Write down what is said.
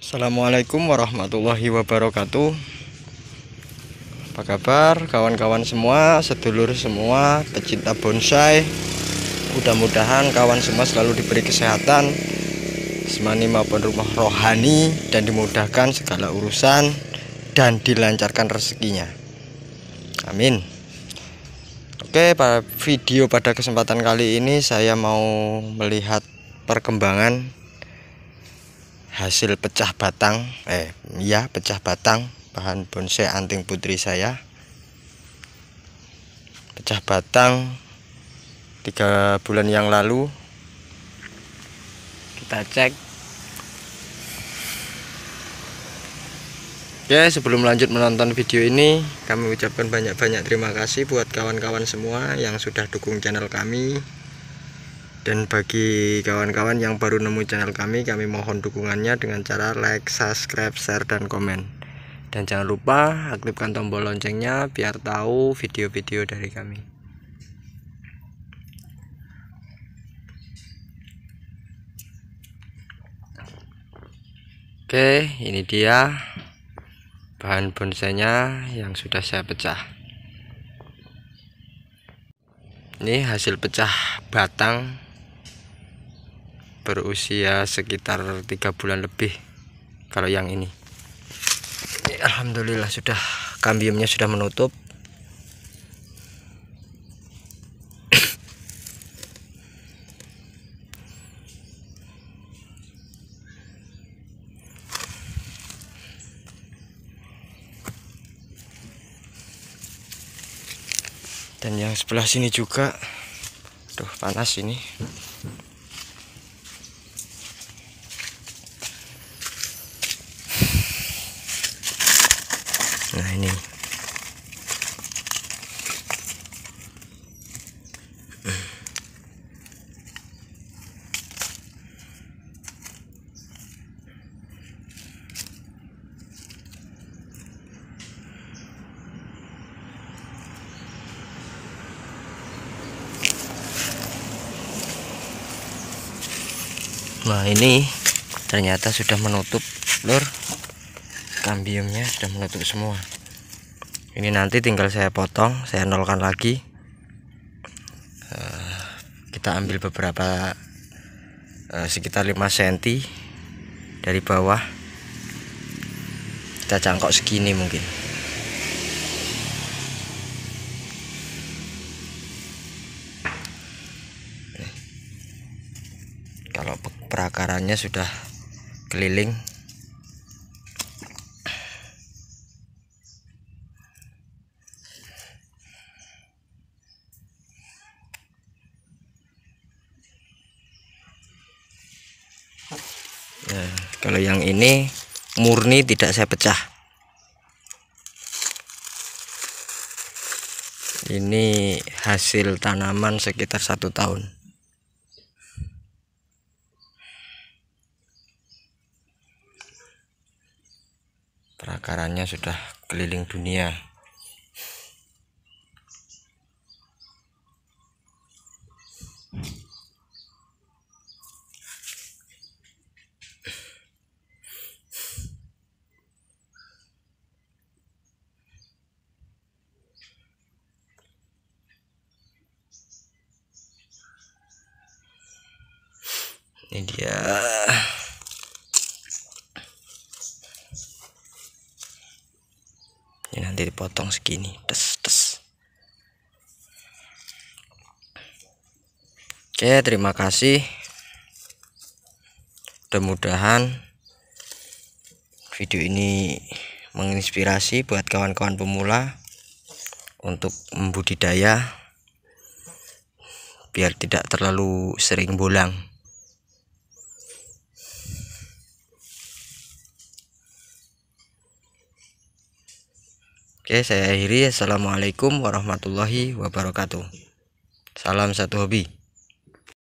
Assalamualaikum warahmatullahi wabarakatuh. Apa kabar kawan-kawan semua? Sedulur semua Pecinta bonsai. Mudah-mudahan kawan semua selalu diberi kesehatan Semani maupun rumah rohani Dan dimudahkan segala urusan Dan dilancarkan rezekinya. Amin. Oke pada video pada kesempatan kali ini Saya mau melihat perkembangan hasil pecah batang eh ya pecah batang bahan bonsai anting putri saya. Pecah batang tiga bulan yang lalu. Kita cek. Oke sebelum lanjut menonton video ini kami ucapkan banyak-banyak terima kasih buat kawan-kawan semua yang sudah dukung channel kami dan bagi kawan-kawan yang baru nemu channel kami kami mohon dukungannya dengan cara like subscribe share dan komen. Dan jangan lupa aktifkan tombol loncengnya biar tahu video-video dari kami. Oke ini dia bahan bonsainya yang sudah saya pecah. Ini hasil pecah batang berusia sekitar tiga bulan lebih kalau yang ini. Alhamdulillah sudah kambiumnya sudah menutup. Dan yang sebelah sini juga tuh panas ini nah ini. Nah ini ternyata sudah menutup lur kambiumnya sudah menutup semua. Ini nanti tinggal saya potong saya nolkan lagi. Uh, kita ambil beberapa uh, sekitar 5 cm dari bawah. Kita cangkok segini mungkin. Kalau perakarannya sudah keliling Kalau yang ini murni tidak saya pecah. Ini hasil tanaman sekitar satu tahun. Perakarannya sudah keliling dunia. Ini dia. Ini nanti dipotong segini. Tes tes. Oke terima kasih. Mudah-mudahan video ini menginspirasi buat kawan-kawan pemula untuk membudidaya biar tidak terlalu sering bolang Oke, saya akhiri. Assalamualaikum warahmatullahi wabarakatuh. Salam satu hobi.